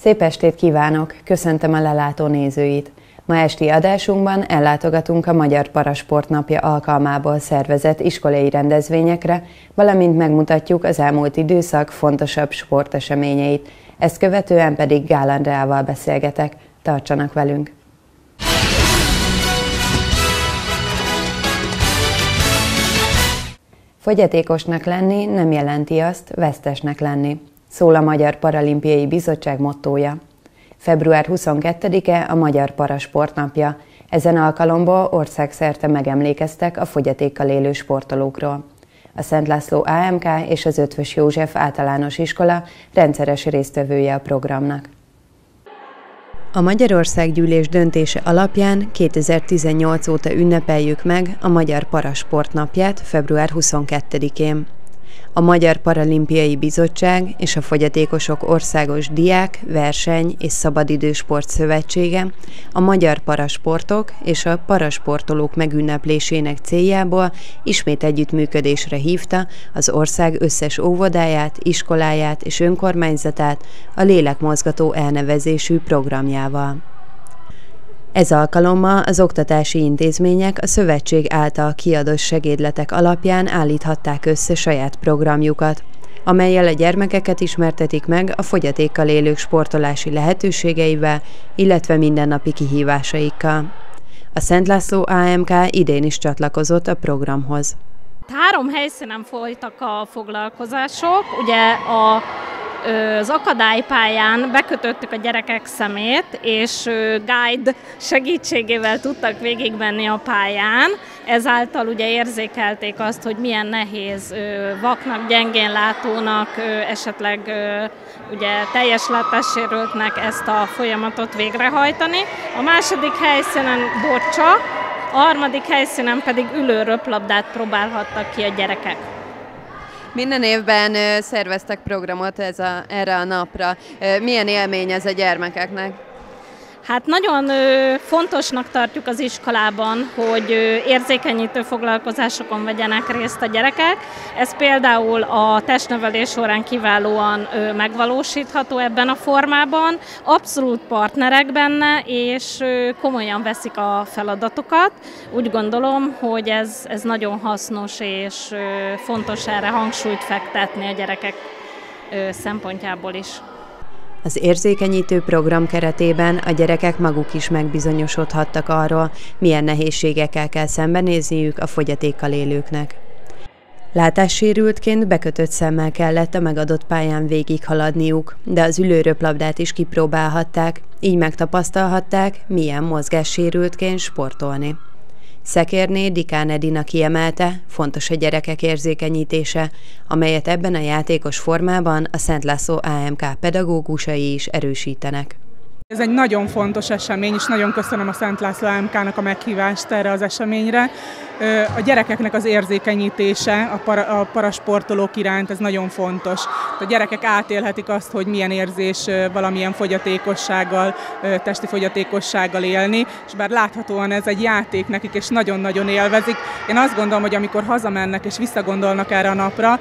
Szép estét kívánok! Köszöntöm a lelátó nézőit! Ma esti adásunkban ellátogatunk a Magyar Parasport Napja alkalmából szervezett iskolai rendezvényekre, valamint megmutatjuk az elmúlt időszak fontosabb sporteseményeit. Ezt követően pedig Gál Andreával beszélgetek. Tartsanak velünk! Fogyatékosnak lenni nem jelenti azt vesztesnek lenni szól a Magyar Paralimpiai Bizottság mottója. Február 22-e a Magyar Parasportnapja. Ezen alkalomból országszerte megemlékeztek a fogyatékkal élő sportolókról. A Szent László AMK és az Ötvös József általános iskola rendszeres résztvevője a programnak. A Magyarország gyűlés döntése alapján 2018 óta ünnepeljük meg a Magyar Parasport napját február 22-én. A Magyar Paralimpiai Bizottság és a Fogyatékosok Országos Diák, Verseny és Szabadidősport Szövetsége a magyar parasportok és a parasportolók megünneplésének céljából ismét együttműködésre hívta az ország összes óvodáját, iskoláját és önkormányzatát a lélekmozgató elnevezésű programjával. Ez alkalommal az oktatási intézmények a szövetség által kiadott segédletek alapján állíthatták össze saját programjukat, amelyel a gyermekeket ismertetik meg a fogyatékkal élők sportolási lehetőségeivel, illetve mindennapi kihívásaikkal. A Szent László AMK idén is csatlakozott a programhoz. Három helyszínen folytak a foglalkozások, ugye a az akadálypályán bekötöttük a gyerekek szemét, és guide segítségével tudtak végigmenni a pályán. Ezáltal ugye érzékelték azt, hogy milyen nehéz vaknak, gyengén látónak, esetleg ugye teljes látássérültnek ezt a folyamatot végrehajtani. A második helyszínen bocsa, a harmadik helyszínen pedig ülő röplabdát próbálhattak ki a gyerekek. Minden évben szerveztek programot ez a, erre a napra. Milyen élmény ez a gyermekeknek? Hát nagyon fontosnak tartjuk az iskolában, hogy érzékenyítő foglalkozásokon vegyenek részt a gyerekek. Ez például a testnevelés során kiválóan megvalósítható ebben a formában. Abszolút partnerek benne, és komolyan veszik a feladatokat. Úgy gondolom, hogy ez, ez nagyon hasznos, és fontos erre hangsúlyt fektetni a gyerekek szempontjából is. Az érzékenyítő program keretében a gyerekek maguk is megbizonyosodhattak arról, milyen nehézségekkel kell szembenézniük a fogyatékkal élőknek. Látássérültként bekötött szemmel kellett a megadott pályán végighaladniuk, de az ülőröplabdát is kipróbálhatták, így megtapasztalhatták, milyen mozgássérültként sportolni. Szekérné Dikán Edina kiemelte, fontos a gyerekek érzékenyítése, amelyet ebben a játékos formában a Szent László AMK pedagógusai is erősítenek. Ez egy nagyon fontos esemény, és nagyon köszönöm a Szent László AMK-nak a meghívást erre az eseményre. A gyerekeknek az érzékenyítése a, para, a parasportolók iránt, ez nagyon fontos. A gyerekek átélhetik azt, hogy milyen érzés valamilyen fogyatékossággal, testi fogyatékossággal élni, és bár láthatóan ez egy játék nekik, és nagyon-nagyon élvezik. Én azt gondolom, hogy amikor hazamennek és visszagondolnak erre a napra,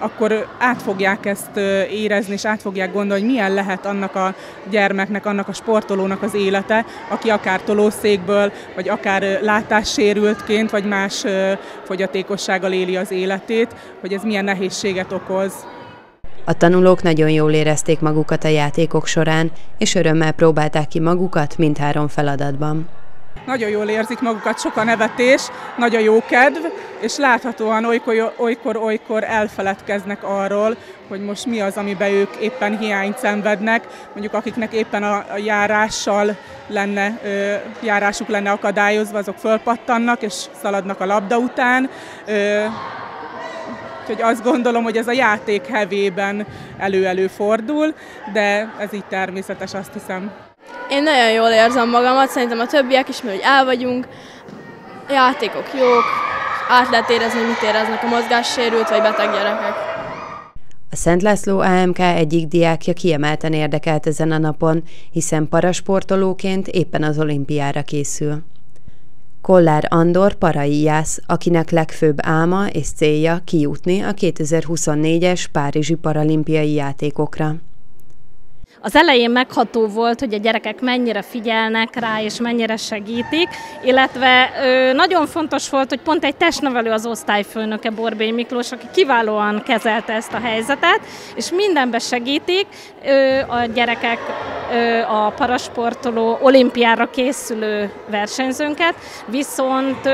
akkor át fogják ezt érezni, és át fogják gondolni, hogy milyen lehet annak a gyermeknek, annak a sportolónak az élete, aki akár tolószékből, vagy akár látássérültként, vagy más fogyatékossággal éli az életét, hogy ez milyen nehézséget okoz. A tanulók nagyon jól érezték magukat a játékok során, és örömmel próbálták ki magukat mindhárom feladatban. Nagyon jól érzik magukat, sok a nevetés, nagy a jó kedv, és láthatóan olykor, olykor, olykor elfeledkeznek arról, hogy most mi az, amiben ők éppen hiányt szenvednek, mondjuk akiknek éppen a, járással lenne, járásuk lenne akadályozva, azok fölpattannak és szaladnak a labda után. Úgyhogy azt gondolom, hogy ez a játék hevében elő-elő fordul, de ez így természetes, azt hiszem. Én nagyon jól érzem magamat, szerintem a többiek is, mert hogy el vagyunk, játékok jók, át lehet érezni, mit éreznek a mozgássérült vagy beteg gyerekek. A Szent László AMK egyik diákja kiemelten érdekelt ezen a napon, hiszen parasportolóként éppen az olimpiára készül. Kollár Andor paraijász, akinek legfőbb álma és célja kijutni a 2024-es Párizsi paralimpiai játékokra. Az elején megható volt, hogy a gyerekek mennyire figyelnek rá, és mennyire segítik, illetve ö, nagyon fontos volt, hogy pont egy testnevelő az osztályfőnöke Borbély Miklós, aki kiválóan kezelte ezt a helyzetet, és mindenbe segítik. Ö, a gyerekek, ö, a parasportoló, olimpiára készülő versenyzőnket, viszont ö,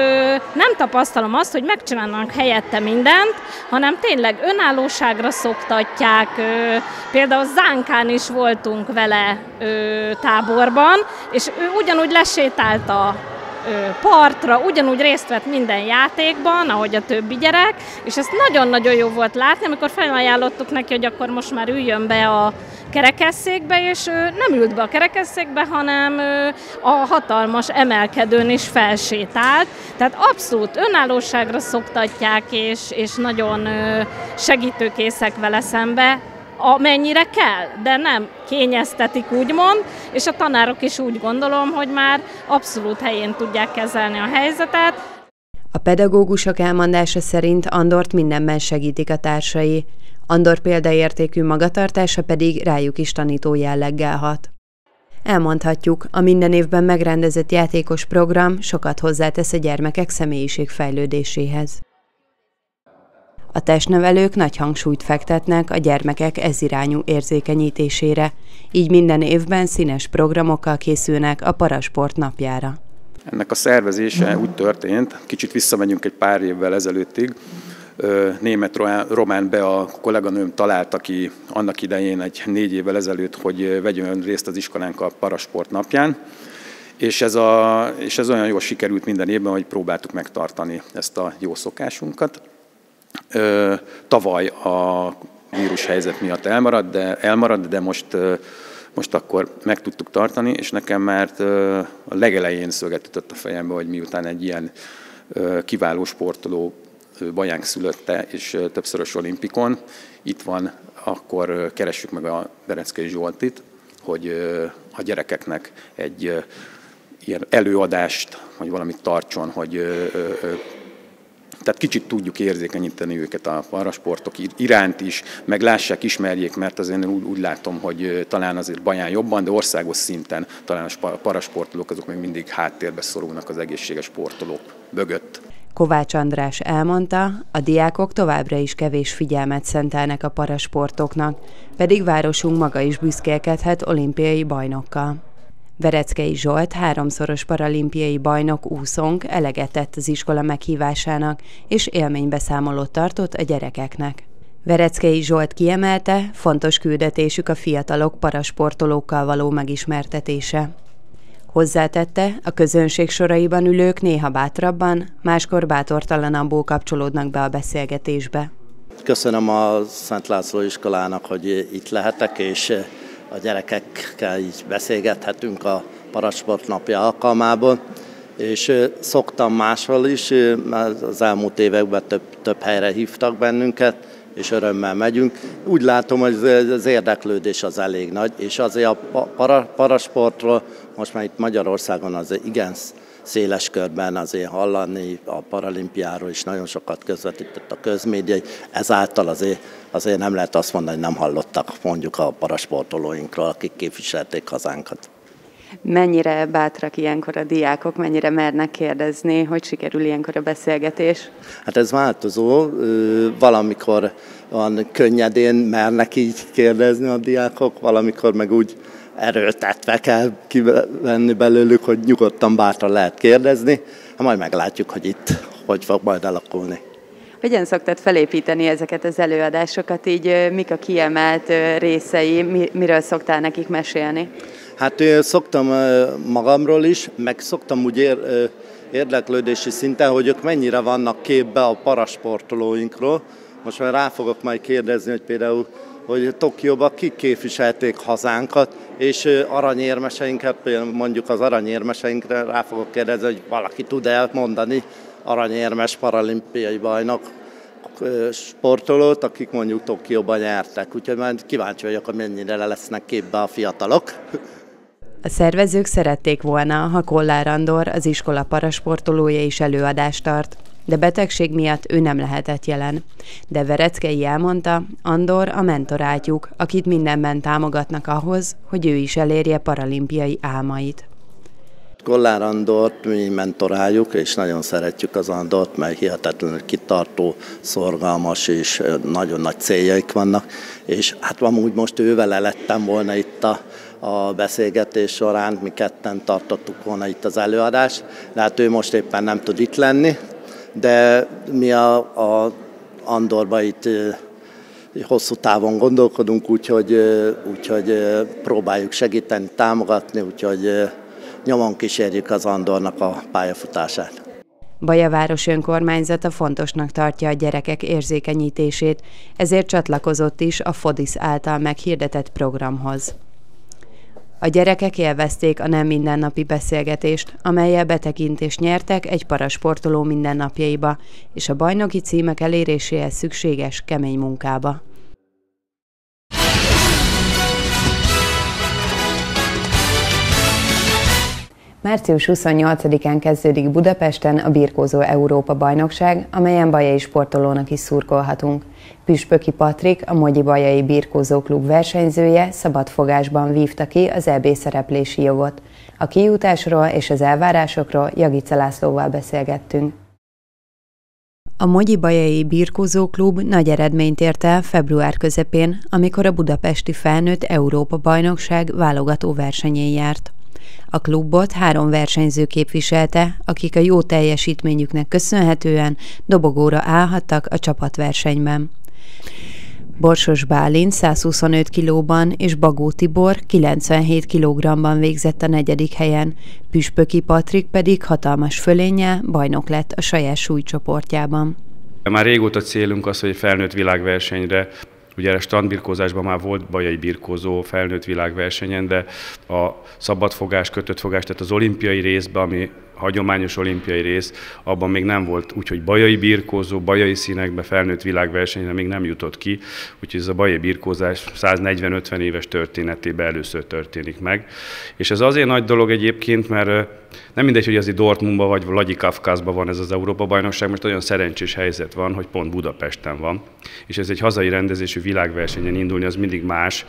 nem tapasztalom azt, hogy megcsinálnak helyette mindent, hanem tényleg önállóságra szoktatják, ö, például Zánkán is volt voltunk vele ö, táborban, és ő ugyanúgy lesétált a partra, ugyanúgy részt vett minden játékban, ahogy a többi gyerek, és ezt nagyon-nagyon jó volt látni, amikor felajánlottuk neki, hogy akkor most már üljön be a kerekesszékbe, és ő nem ült be a kerekesszékbe, hanem a hatalmas emelkedőn is felsétált. Tehát abszolút önállóságra szoktatják, és, és nagyon segítőkészek vele szembe, amennyire kell, de nem kényeztetik úgymond, és a tanárok is úgy gondolom, hogy már abszolút helyén tudják kezelni a helyzetet. A pedagógusok elmondása szerint Andort mindenben segítik a társai. Andor példaértékű magatartása pedig rájuk is tanító jelleggel hat. Elmondhatjuk, a minden évben megrendezett játékos program sokat hozzátesz a gyermekek személyiség fejlődéséhez. A testnevelők nagy hangsúlyt fektetnek a gyermekek ezirányú érzékenyítésére, így minden évben színes programokkal készülnek a Parasport napjára. Ennek a szervezése úgy történt, kicsit visszamegyünk egy pár évvel ezelőttig, német román be a kolléganőm talált, aki annak idején egy négy évvel ezelőtt, hogy vegyön részt az iskolánk a Parasport napján, és ez, a, és ez olyan jól sikerült minden évben, hogy próbáltuk megtartani ezt a jó szokásunkat. Tavaly a vírus helyzet miatt elmaradt, de, elmaradt, de most, most akkor meg tudtuk tartani, és nekem már a legelején szögetített a fejembe, hogy miután egy ilyen kiváló sportoló Bajánk szülötte, és többszörös olimpikon, itt van, akkor keressük meg a Bereckei Zsoltit, hogy a gyerekeknek egy ilyen előadást, vagy valamit tartson, hogy tehát kicsit tudjuk érzékenyíteni őket a parasportok iránt is, meg lássák, ismerjék, mert azért én úgy, úgy látom, hogy talán azért Baján jobban, de országos szinten talán a parasportolók azok még mindig háttérbe szorulnak az egészséges sportolók mögött. Kovács András elmondta, a diákok továbbra is kevés figyelmet szentelnek a parasportoknak, pedig városunk maga is büszkélkedhet olimpiai bajnokkal. Vereckei Zsolt, háromszoros paralimpiai bajnok úszónk eleget tett az iskola meghívásának, és élménybeszámolót tartott a gyerekeknek. Vereckei Zsolt kiemelte, fontos küldetésük a fiatalok parasportolókkal való megismertetése. Hozzátette, a közönség soraiban ülők néha bátrabban, máskor bátortalanabbul kapcsolódnak be a beszélgetésbe. Köszönöm a Szent László iskolának, hogy itt lehetek, és a gyerekekkel így beszélgethetünk a Parasport napja alkalmából, és szoktam máshol is, mert az elmúlt években több, több helyre hívtak bennünket, és örömmel megyünk. Úgy látom, hogy az érdeklődés az elég nagy, és azért a para, parasportról most már itt Magyarországon az igen széles körben azért hallani a paralimpiáról is nagyon sokat közvetített a közmédia, ezáltal azért, azért nem lehet azt mondani, hogy nem hallottak mondjuk a parasportolóinkról, akik képviselték hazánkat. Mennyire bátrak ilyenkor a diákok, mennyire mernek kérdezni, hogy sikerül ilyenkor a beszélgetés? Hát ez változó. Valamikor van könnyedén mernek így kérdezni a diákok, valamikor meg úgy erőltetve kell kivenni belőlük, hogy nyugodtan bátran lehet kérdezni. Hát majd meglátjuk, hogy itt hogy fog majd alakulni. Hogyan szoktad felépíteni ezeket az előadásokat, így mik a kiemelt részei, miről szoktál nekik mesélni? Hát szoktam magamról is, meg szoktam úgy ér, érdeklődési szinten, hogy ők mennyire vannak képbe a parasportolóinkról. Most már rá fogok majd kérdezni, hogy például hogy Tokióban kik képviselték hazánkat, és aranyérmeseinket, például mondjuk az aranyérmeseinkre rá fogok kérdezni, hogy valaki tud elmondani aranyérmes paralimpiai bajnok sportolót, akik mondjuk Tokióban nyertek. Úgyhogy majd kíváncsi vagyok, hogy mennyire lesznek képbe a fiatalok. A szervezők szerették volna, ha Kollár Andor, az iskola parasportolója is előadást tart. De betegség miatt ő nem lehetett jelen. De Vereckei elmondta, Andor a mentorátjuk, akit mindenben támogatnak ahhoz, hogy ő is elérje paralimpiai álmait. Kollár Andort mi mentoráljuk, és nagyon szeretjük az Andort, mert hihetetlenül kitartó, szorgalmas, és nagyon nagy céljaik vannak. És hát amúgy most ővel lettem volna itt a, a beszélgetés során, mi ketten tartottuk volna itt az előadást, de hát ő most éppen nem tud itt lenni, de mi a, a Andorba itt hosszú távon gondolkodunk, úgyhogy, úgyhogy próbáljuk segíteni, támogatni, úgyhogy nyomon kísérjük az Andornak a pályafutását. Bajaváros önkormányzata fontosnak tartja a gyerekek érzékenyítését, ezért csatlakozott is a FODIS által meghirdetett programhoz. A gyerekek élvezték a nem mindennapi beszélgetést, amelyel betekintést nyertek egy parasportoló mindennapjaiba, és a bajnoki címek eléréséhez szükséges kemény munkába. Március 28-án kezdődik Budapesten a Birkózó Európa bajnokság, amelyen bajai sportolónak is szurkolhatunk. Püspöki Patrik, a Mogyi Bajai Birkózó Klub versenyzője szabadfogásban vívta ki az EB szereplési jogot. A kijutásról és az elvárásokról Jagica Lászlóval beszélgettünk. A Mogyi Bajai Birkózó Klub nagy eredményt ért el február közepén, amikor a budapesti felnőtt Európa bajnokság válogató versenyén járt. A klubot három versenyző képviselte, akik a jó teljesítményüknek köszönhetően dobogóra állhattak a csapatversenyben. Borsos Bálint 125 kilóban és Bagó Tibor 97 kilogramban végzett a negyedik helyen, Püspöki Patrik pedig hatalmas fölénye bajnok lett a saját súlycsoportjában. Már régóta célunk az, hogy felnőtt világversenyre Ugye a strandbirkózásban már volt bajai birkózó felnőtt világversenyen, de a szabadfogás, kötött fogás, tehát az olimpiai részben, ami hagyományos olimpiai rész, abban még nem volt, úgyhogy bajai birkózó, bajai színekbe felnőtt világversenyre még nem jutott ki, úgyhogy ez a bajai birkózás 140-50 éves történetében először történik meg. És ez azért nagy dolog egyébként, mert nem mindegy, hogy az itt Dortmundban vagy Vladikavkazban van ez az Európa-bajnokság, most olyan szerencsés helyzet van, hogy pont Budapesten van, és ez egy hazai rendezésű világversenyen indulni, az mindig más.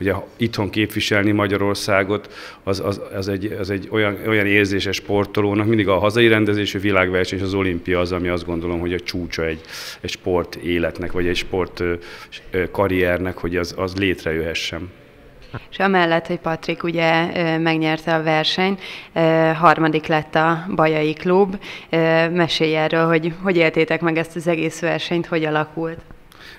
Ugye itthon képviselni Magyarországot, az, az, az, egy, az egy olyan, olyan érzéses sportolónak, mindig a hazai rendezésű világverseny és az olimpia az, ami azt gondolom, hogy a csúcsa egy, egy sport életnek, vagy egy sport karriernek, hogy az, az létrejöhessen. És amellett, hogy Patrik ugye megnyerte a versenyt, harmadik lett a Bajai Klub. Mesélj erről, hogy hogy éltétek meg ezt az egész versenyt, hogy alakult?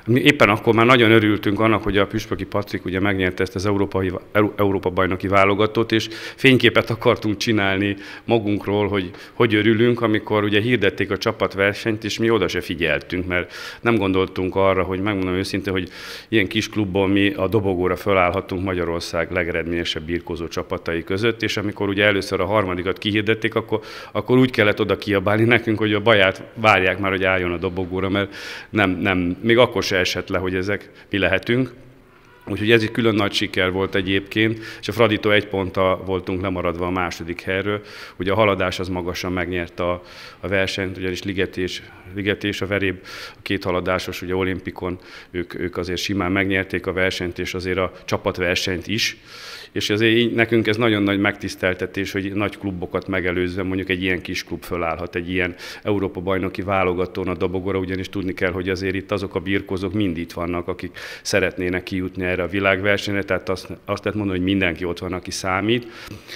Mi éppen akkor már nagyon örültünk annak, hogy a Püspöki Patrik ugye megnyerte ezt az Európai, Európa bajnoki válogatót, és fényképet akartunk csinálni magunkról, hogy hogy örülünk, amikor ugye hirdették a csapatversenyt, és mi oda se figyeltünk, mert nem gondoltunk arra, hogy megmondom őszintén, hogy ilyen kis klubban mi a dobogóra felállhatunk Magyarország legeredményesebb birkózó csapatai között, és amikor ugye először a harmadikat kihirdették, akkor, akkor úgy kellett oda kiabálni nekünk, hogy a baját várják már, hogy álljon a dobogóra, mert nem, nem, még akkor se esett le, hogy ezek mi lehetünk. Úgyhogy ez egy külön nagy siker volt egyébként, és a Fradito egy ponttal voltunk lemaradva a második helyről. Ugye a haladás az magasan megnyerte a, a versenyt, ugyanis Ligetés, Ligetés a Veréb, a két haladásos, ugye olimpikon, ők, ők azért simán megnyerték a versenyt, és azért a csapatversenyt is és azért így, nekünk ez nagyon nagy megtiszteltetés, hogy nagy klubokat megelőzve mondjuk egy ilyen kis klub fölállhat, egy ilyen Európa bajnoki válogatón a dobogora, ugyanis tudni kell, hogy azért itt azok a birkozók mind itt vannak, akik szeretnének kijutni erre a világversenyre, tehát azt, azt lehet mondani, hogy mindenki ott van, aki számít,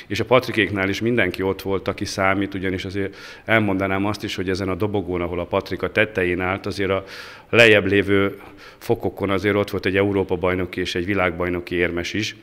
és a Patrikéknál is mindenki ott volt, aki számít, ugyanis azért elmondanám azt is, hogy ezen a dobogón, ahol a Patrika tetején állt, azért a lejjebb lévő fokokon azért ott volt egy Európa bajnoki és egy világbajnoki érmes is,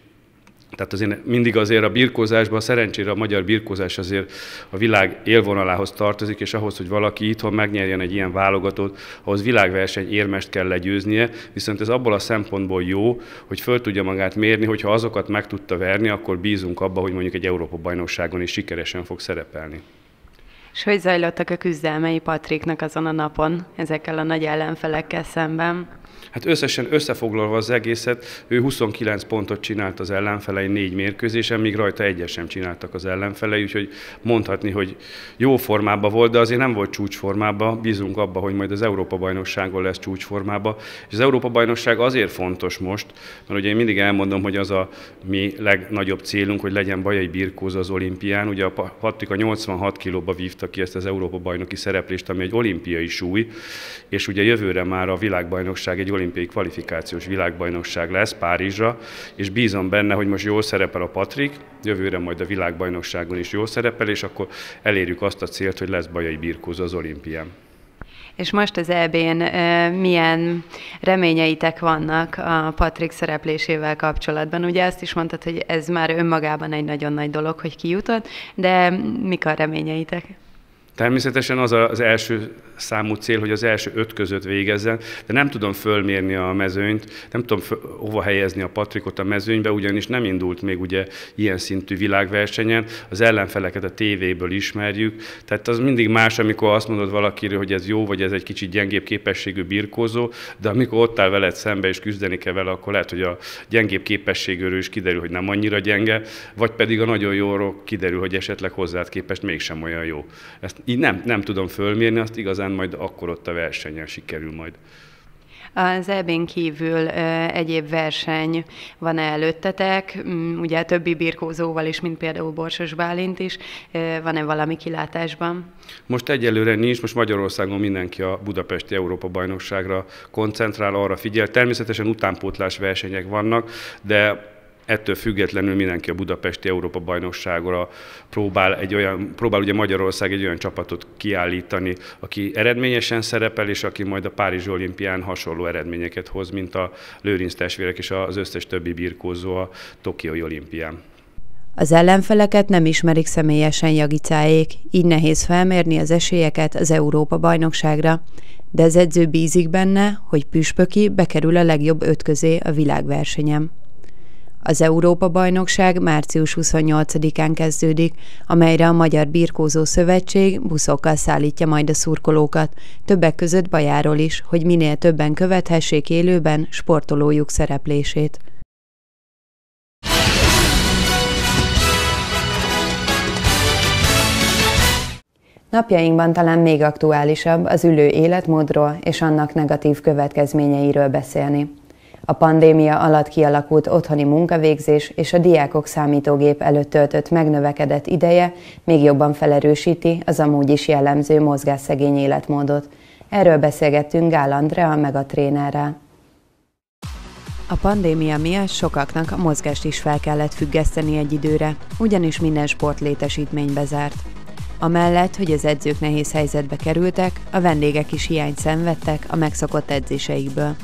tehát azért mindig azért a birkózásban, szerencsére a magyar birkózás azért a világ élvonalához tartozik, és ahhoz, hogy valaki itthon megnyerjen egy ilyen válogatót, ahhoz világverseny érmest kell legyőznie, viszont ez abból a szempontból jó, hogy föl tudja magát mérni, hogyha azokat meg tudta verni, akkor bízunk abba, hogy mondjuk egy Európa-bajnokságon is sikeresen fog szerepelni. És hogy zajlottak a küzdelmei Patriknak azon a napon ezekkel a nagy ellenfelekkel szemben? Hát összesen összefoglalva az egészet, ő 29 pontot csinált az ellenfelei négy mérkőzésen, míg rajta egyet sem csináltak az ellenfelei, úgyhogy mondhatni, hogy jó formában volt, de azért nem volt csúcsformában. Bízunk abba, hogy majd az Európa-bajnokságon lesz csúcsformában. És az Európa-bajnokság azért fontos most, mert ugye én mindig elmondom, hogy az a mi legnagyobb célunk, hogy legyen Bajai birkóz az olimpián. Ugye a Patrik a 86 kilóba vívta ki ezt az Európa-bajnoki szereplést, ami egy olimpiai súly, és ugye jövőre már a világbajnokság egy olimpiai kvalifikációs világbajnokság lesz Párizsra, és bízom benne, hogy most jól szerepel a Patrik, jövőre majd a világbajnokságon is jól szerepel, és akkor elérjük azt a célt, hogy lesz bajai birkózó az olimpián. És most az EB-n milyen reményeitek vannak a Patrik szereplésével kapcsolatban? Ugye azt is mondtad, hogy ez már önmagában egy nagyon nagy dolog, hogy kijutott, de mik a reményeitek? Természetesen az az első számú cél, hogy az első öt között végezzen, de nem tudom fölmérni a mezőnyt, nem tudom hova helyezni a Patrikot a mezőnybe, ugyanis nem indult még ugye ilyen szintű világversenyen, az ellenfeleket a tévéből ismerjük, tehát az mindig más, amikor azt mondod valakiről, hogy ez jó, vagy ez egy kicsit gyengébb képességű birkózó, de amikor ott áll veled szembe és küzdeni kell vele, akkor lehet, hogy a gyengébb képességről is kiderül, hogy nem annyira gyenge, vagy pedig a nagyon jóról kiderül, hogy esetleg hozzád képest mégsem olyan jó. Ezt így nem, nem tudom fölmérni, azt igazán majd akkor ott a versenyen sikerül majd. Az ebén kívül egyéb verseny van-e előttetek? Mm, ugye többi birkózóval is, mint például Borsos Bálint is. Van-e valami kilátásban? Most egyelőre nincs, most Magyarországon mindenki a Budapesti Európa-bajnokságra koncentrál, arra figyel. Természetesen utánpótlás versenyek vannak, de ettől függetlenül mindenki a Budapesti Európa bajnokságra próbál, egy olyan, próbál ugye Magyarország egy olyan csapatot kiállítani, aki eredményesen szerepel, és aki majd a Párizsi olimpián hasonló eredményeket hoz, mint a Lőrinc testvérek és az összes többi birkózó a Tokiói olimpián. Az ellenfeleket nem ismerik személyesen jagicáék, így nehéz felmérni az esélyeket az Európa-bajnokságra, de az edző bízik benne, hogy Püspöki bekerül a legjobb öt közé a világversenyem. Az Európa-bajnokság március 28-án kezdődik, amelyre a Magyar Birkózó Szövetség buszokkal szállítja majd a szurkolókat, többek között Bajáról is, hogy minél többen követhessék élőben sportolójuk szereplését. Napjainkban talán még aktuálisabb az ülő életmódról és annak negatív következményeiről beszélni. A pandémia alatt kialakult otthoni munkavégzés és a diákok számítógép előtt töltött megnövekedett ideje még jobban felerősíti az amúgy is jellemző mozgásszegény életmódot. Erről beszélgettünk Gál Andrea meg a trénerrel. A pandémia miatt sokaknak a mozgást is fel kellett függeszteni egy időre, ugyanis minden sportlétesítmény bezárt. Amellett, hogy az edzők nehéz helyzetbe kerültek, a vendégek is hiányt szenvedtek a megszokott edzéseikből.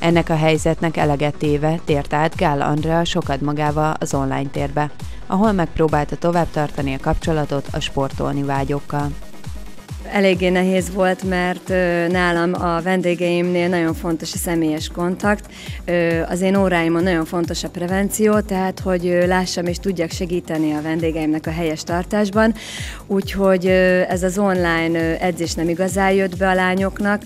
Ennek a helyzetnek eleget téve tért át Gál Andrea sokat magával az online térbe, ahol megpróbálta tovább tartani a kapcsolatot a sportolni vágyokkal. Eléggé nehéz volt, mert nálam a vendégeimnél nagyon fontos a személyes kontakt. Az én óráimon nagyon fontos a prevenció, tehát hogy lássam és tudjak segíteni a vendégeimnek a helyes tartásban. Úgyhogy ez az online edzés nem igazán jött be a lányoknak,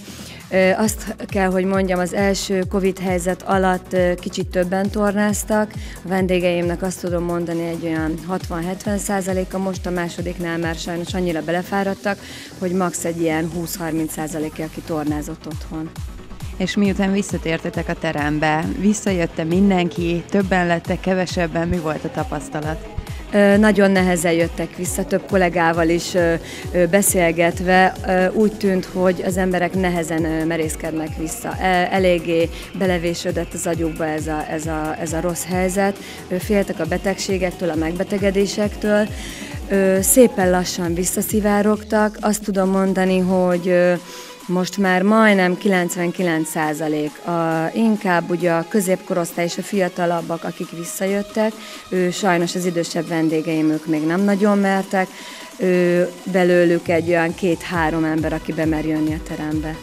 azt kell, hogy mondjam, az első Covid helyzet alatt kicsit többen tornáztak. A vendégeimnek azt tudom mondani, egy olyan 60-70 százaléka, most a másodiknál már sajnos annyira belefáradtak, hogy max. egy ilyen 20-30 százaléka, aki tornázott otthon. És miután visszatértetek a terembe, visszajötte mindenki, többen lettek, kevesebben, mi volt a tapasztalat? Nagyon nehezen jöttek vissza, több kollégával is beszélgetve. Úgy tűnt, hogy az emberek nehezen merészkednek vissza. E, eléggé belevésődött az agyukba ez a, ez a, ez a rossz helyzet. Féltek a betegségektől, a megbetegedésektől. Szépen lassan visszaszivárogtak. Azt tudom mondani, hogy most már majdnem 99 százalék. Inkább ugye a középkorosztály és a fiatalabbak, akik visszajöttek, ő sajnos az idősebb vendégeim, ők még nem nagyon mertek, ő belőlük egy olyan két-három ember, aki bemer jönni a terembe.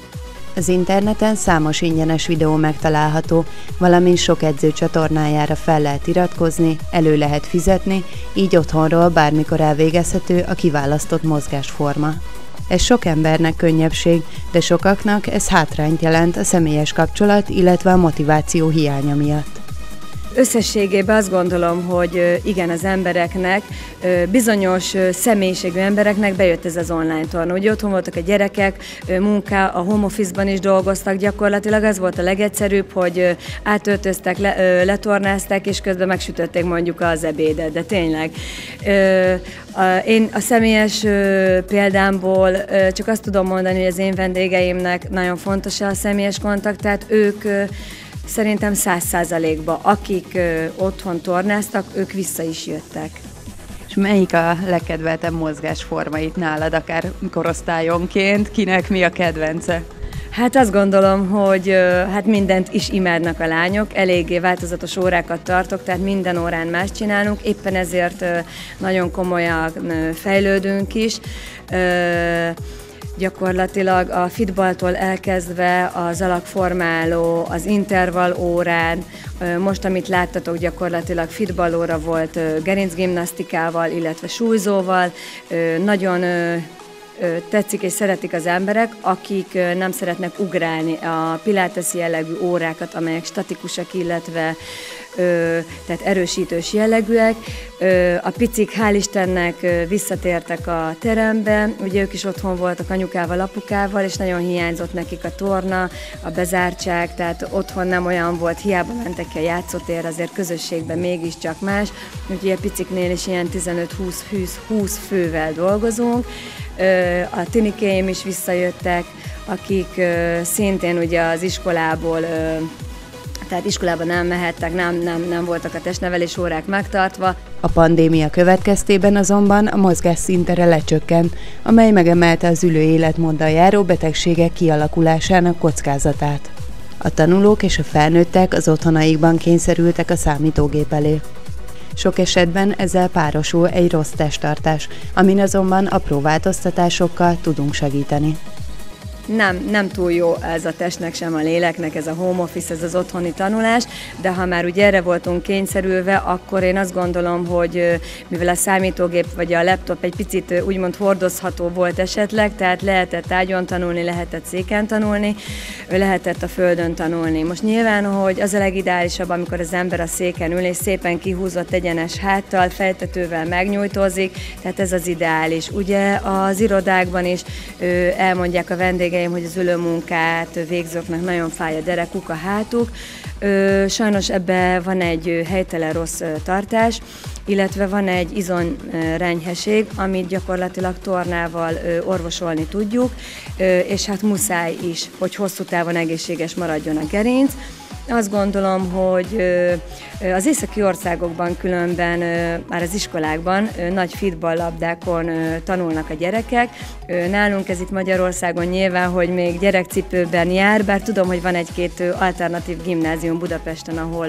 Az interneten számos ingyenes videó megtalálható, valamint sok edző csatornájára fel lehet iratkozni, elő lehet fizetni, így otthonról bármikor elvégezhető a kiválasztott mozgásforma. Ez sok embernek könnyebbség, de sokaknak ez hátrányt jelent a személyes kapcsolat, illetve a motiváció hiánya miatt. Összességében azt gondolom, hogy igen, az embereknek, bizonyos személyiségű embereknek bejött ez az online torna. Ugye otthon voltak a gyerekek, munká, a home office-ban is dolgoztak, gyakorlatilag az volt a legegyszerűbb, hogy átöltöztek, le, letornázták, és közben megsütötték mondjuk az ebédet, de tényleg. Én a személyes példámból csak azt tudom mondani, hogy az én vendégeimnek nagyon fontos a személyes kontakt, tehát ők Szerintem száz százalékban, akik otthon tornáztak, ők vissza is jöttek. És melyik a legkedveltebb mozgásforma itt nálad, akár korosztályonként? Kinek mi a kedvence? Hát azt gondolom, hogy hát mindent is imádnak a lányok, eléggé változatos órákat tartok, tehát minden órán más csinálunk, éppen ezért nagyon komolyan fejlődünk is gyakorlatilag a fitbaltól elkezdve az alakformáló, az intervall órán, most amit láttatok gyakorlatilag fitballóra volt gerincgimnasztikával, illetve súlyzóval, nagyon tetszik és szeretik az emberek, akik nem szeretnek ugrálni a piláteszi jellegű órákat, amelyek statikusak, illetve tehát erősítős jellegűek. A picik hál' Istennek visszatértek a terembe, ugye ők is otthon voltak anyukával, apukával, és nagyon hiányzott nekik a torna, a bezártság, tehát otthon nem olyan volt, hiába mentek ki a játszótér, azért közösségben mégiscsak más, úgyhogy a piciknél is ilyen 15-20 fővel dolgozunk. A tinikéim is visszajöttek, akik szintén ugye az iskolából tehát iskolába nem mehettek, nem, nem, nem voltak a testnevelés órák megtartva. A pandémia következtében azonban a mozgás szintere lecsökkent, amely megemelte az ülő életmóddal járó betegségek kialakulásának kockázatát. A tanulók és a felnőttek az otthonaikban kényszerültek a számítógép elé. Sok esetben ezzel párosul egy rossz testtartás, amin azonban apró változtatásokkal tudunk segíteni nem, nem túl jó ez a testnek sem a léleknek, ez a home office, ez az otthoni tanulás, de ha már ugye erre voltunk kényszerülve, akkor én azt gondolom, hogy mivel a számítógép vagy a laptop egy picit úgymond hordozható volt esetleg, tehát lehetett ágyon tanulni, lehetett széken tanulni, lehetett a földön tanulni. Most nyilván, hogy az a legideálisabb, amikor az ember a széken ül, és szépen kihúzott egyenes háttal, fejtetővel megnyújtózik, tehát ez az ideális. Ugye az irodákban is elmondják a vendégeim, kollégáim, hogy az ülőmunkát végzőknek nagyon fáj a derekuk, a hátuk. Sajnos ebbe van egy helytelen rossz tartás, illetve van egy izonyrenyheség, amit gyakorlatilag tornával orvosolni tudjuk, és hát muszáj is, hogy hosszú távon egészséges maradjon a gerinc. Azt gondolom, hogy az északi országokban különben már az iskolákban nagy fitballlabdákon tanulnak a gyerekek. Nálunk ez itt Magyarországon nyilván, hogy még gyerekcipőben jár, bár tudom, hogy van egy-két alternatív gimnázium Budapesten, ahol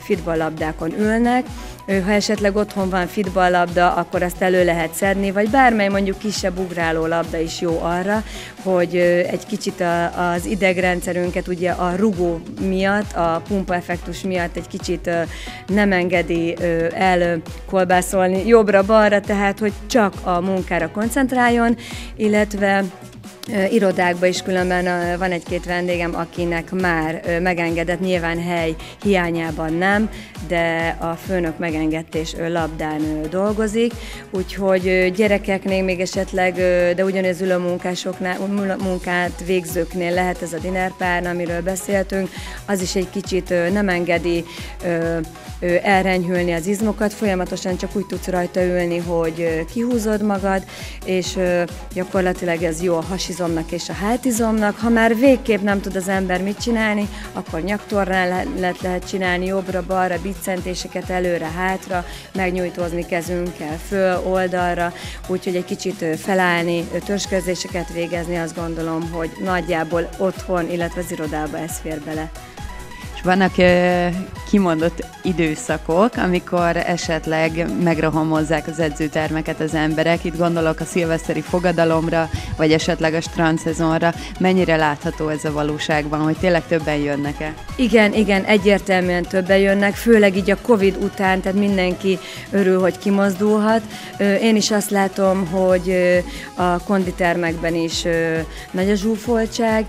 fitballlabdákon ülnek. Ha esetleg otthon van fitballlabda, akkor azt elő lehet szedni, vagy bármely mondjuk kisebb ugráló labda is jó arra, hogy egy kicsit az idegrendszerünket ugye a rugó miatt, a pumpa effektus miatt egy kicsit nem engedi elkolbászolni. Jobbra-balra, tehát hogy csak a munkára koncentráljon, illetve irodákban is különben van egy-két vendégem, akinek már megengedett, nyilván hely hiányában nem, de a főnök megengedte és ő labdán dolgozik, úgyhogy gyerekeknél még esetleg, de ugyanez ülő munkásoknál, munkát végzőknél lehet ez a dinerpár, amiről beszéltünk, az is egy kicsit nem engedi elrenyhülni az izmokat, folyamatosan csak úgy tudsz rajta ülni, hogy kihúzod magad, és gyakorlatilag ez jó a hasizomnak és a hátizomnak. Ha már végképp nem tud az ember mit csinálni, akkor nyaktornán lehet, lehet csinálni jobbra-balra, biccentéseket előre-hátra, megnyújtózni kezünkkel föl, oldalra, úgyhogy egy kicsit felállni, törzskörzéseket végezni, azt gondolom, hogy nagyjából otthon, illetve az irodába ez fér bele. És vannak kimondott időszakok, amikor esetleg megrohamozzák az edzőtermeket az emberek. Itt gondolok a szilveszteri fogadalomra, vagy esetleg a strandszezonra. Mennyire látható ez a valóságban, hogy tényleg többen jönnek-e? Igen, igen, egyértelműen többen jönnek, főleg így a Covid után, tehát mindenki örül, hogy kimozdulhat. Én is azt látom, hogy a konditermekben is nagy a zsúfoltság,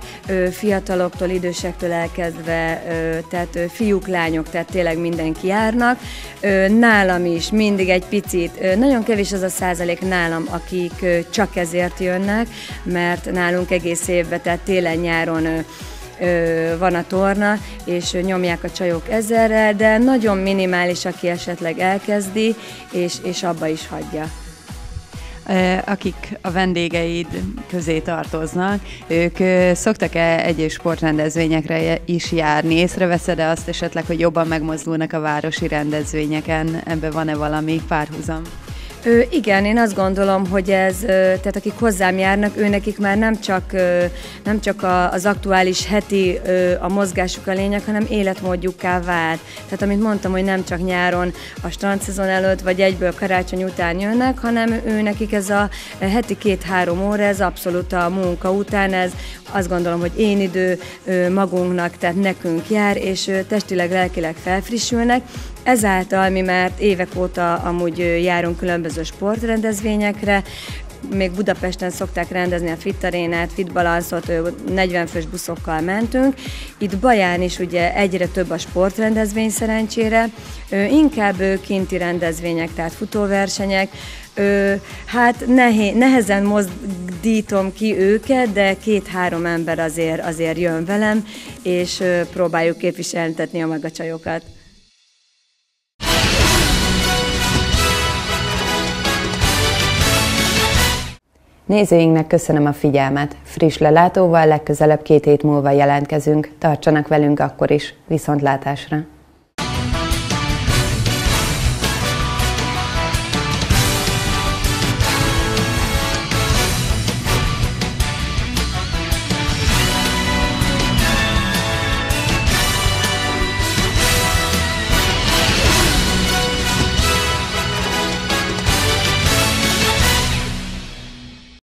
fiataloktól, idősektől elkezdve, tehát fiúk, lányok, tehát tényleg mindenki járnak. Nálam is mindig egy picit, nagyon kevés az a százalék nálam, akik csak ezért jönnek, mert nálunk egész évben, tehát télen-nyáron van a torna, és nyomják a csajok ezerrel, de nagyon minimális, aki esetleg elkezdi, és, és abba is hagyja akik a vendégeid közé tartoznak, ők szoktak-e egyes sportrendezvényekre is járni? Észreveszed-e azt esetleg, hogy jobban megmozdulnak a városi rendezvényeken? Ebben van-e valami párhuzam? Ö, igen, én azt gondolom, hogy ez, tehát akik hozzám járnak, ő nekik már nem csak, nem csak a, az aktuális heti a mozgásuk a lényeg, hanem életmódjukká vált. Tehát amit mondtam, hogy nem csak nyáron a strandszezon előtt, vagy egyből karácsony után jönnek, hanem nekik ez a heti két-három óra, ez abszolút a munka után, ez azt gondolom, hogy én idő magunknak, tehát nekünk jár, és testileg, lelkileg felfrissülnek, Ezáltal mi már évek óta amúgy járunk különböző sportrendezvényekre, még Budapesten szokták rendezni a Fit Arénát, Fit Balanszot, 40 fős buszokkal mentünk. Itt Baján is ugye egyre több a sportrendezvény szerencsére, inkább kinti rendezvények, tehát futóversenyek, hát nehé, nehezen mozdítom ki őket, de két-három ember azért, azért jön velem, és próbáljuk képviseltetni a magacsajokat. Nézőinknek köszönöm a figyelmet. Friss lelátóval legközelebb két hét múlva jelentkezünk. Tartsanak velünk akkor is. Viszontlátásra!